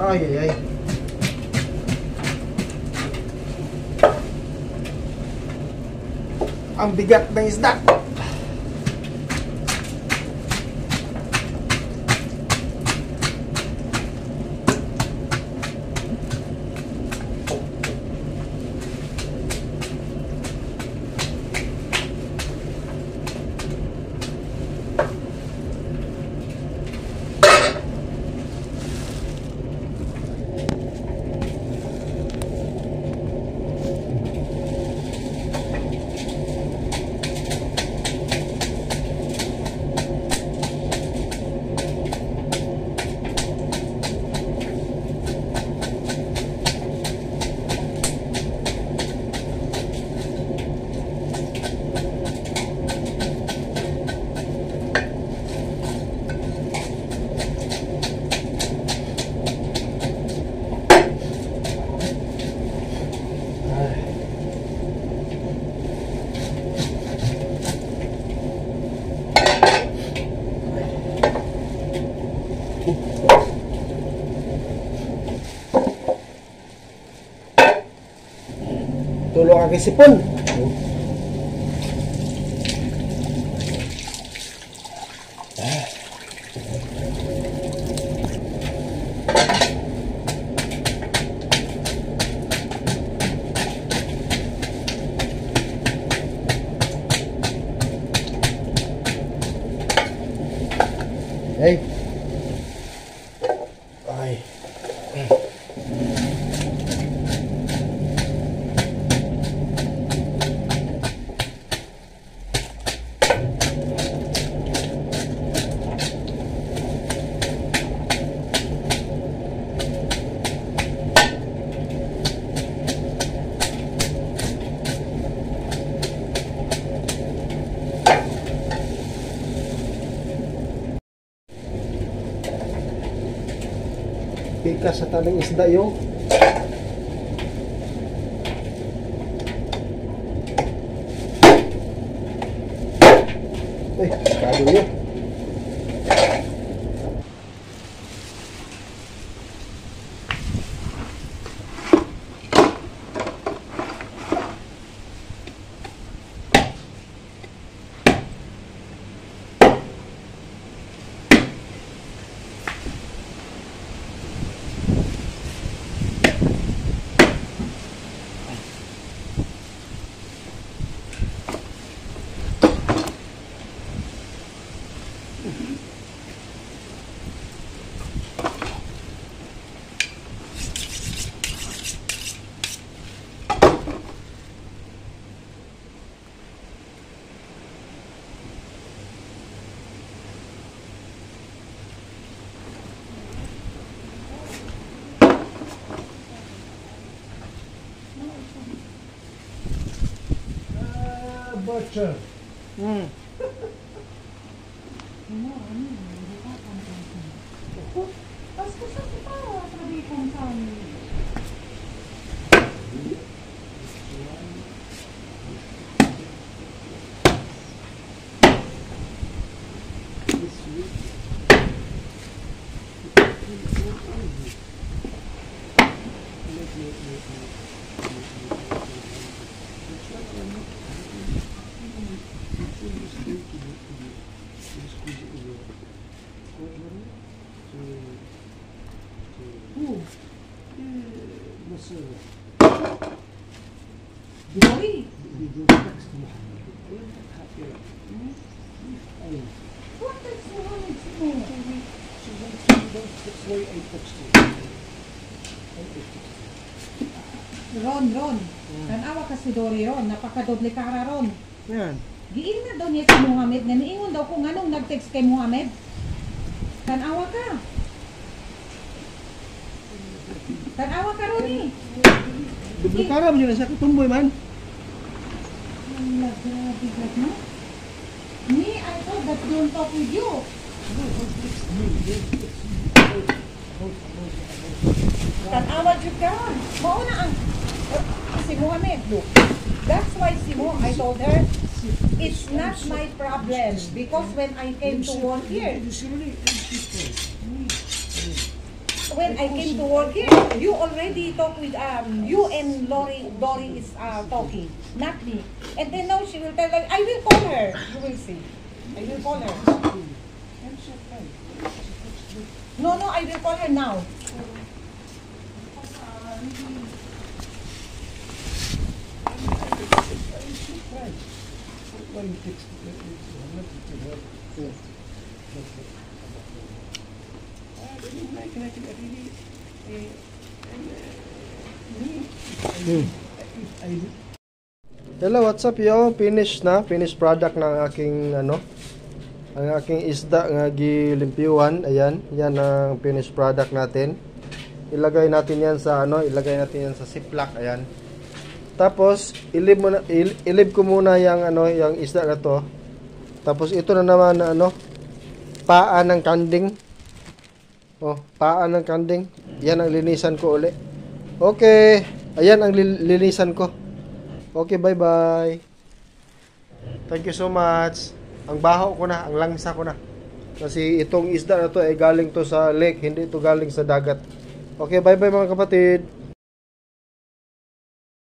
Ay, ay, ay. Ang bigat ng isda. Tulong ang sipon. Ay. Ay. Pika sa taling isda yung Ay, kado yun. ばあちゃん。うん。Thank you. Wrong with you? Ron, Ron. Tanawa ka si Dory Ron. Napakadodli ka Ron. Yan. Giin na daw niya si Muhammad nga niingon daw kung anong nag-text kay Muhammad. Tanawa ka. Tanawa ka ron eh. Dublikara mo yun sa kutumboy man. Grabe ka no? Me, I thought that don't talk with you. Tanawa jud ka. Mao na ang si Muhammad, look. That's why si Mo, I told her, it's not my problem because when I came to work here, when I came to work here, you already talk with um you and Lori Dory is uh, talking, not me. And then now she will tell like I will call her. You will see. I will call her. No, no, I will call her now. Hello, what's up yo? Finish na, finished product ng aking ano, ang aking isda nga gilimpyuan. Ayan, yan ang finished product natin. Ilagay natin yan sa ano, ilagay natin yan sa ziplock. Ayan. Tapos ilib mo na, il- ilib ko muna yung ano, yung isda na to. Tapos ito na naman na ano, paa ng kanding. Oh, paa ng kanding. Yan ang linisan ko uli. Okay, ayan ang linisan ko. Okay, bye-bye. Thank you so much. Ang baho ko na, ang langsa ko na. Kasi itong isda na to ay galing to sa lake, hindi to galing sa dagat. Okay, bye-bye mga kapatid.